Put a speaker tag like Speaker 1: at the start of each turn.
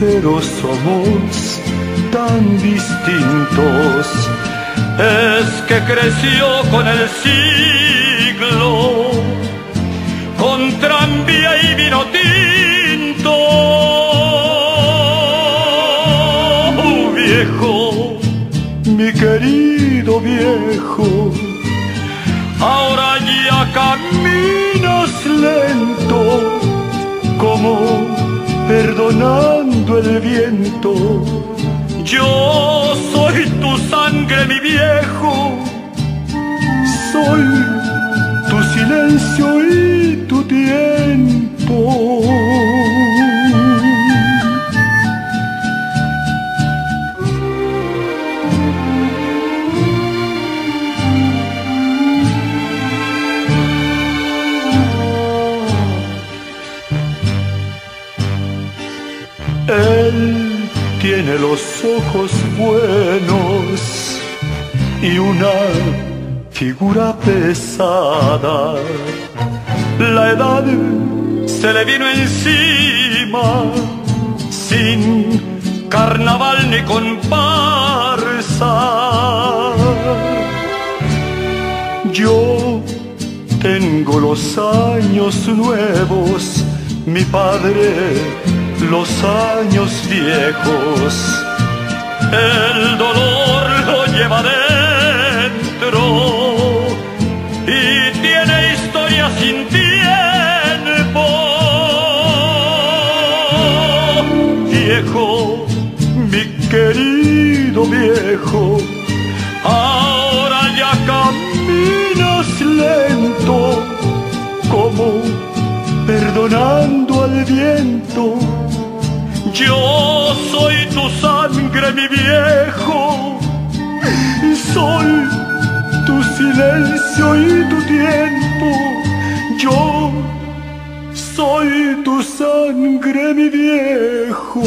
Speaker 1: pero somos tan distintos. Es que creció con el siglo, con tranvía y vino tinto. Oh, viejo, mi querido viejo, ahora ya caminas lento, como perdonando el viento yo soy tu sangre, mi viejo. Soy tu silencio Él tiene los ojos buenos y una figura pesada. La edad se le vino encima sin carnaval ni comparsa. Yo tengo los años nuevos, mi padre los años viejos. El dolor lo lleva dentro y tiene historia sin tiempo. Viejo, mi querido viejo, viento. Yo soy tu sangre, mi viejo, y soy tu silencio y tu tiempo. Yo soy tu sangre, mi viejo.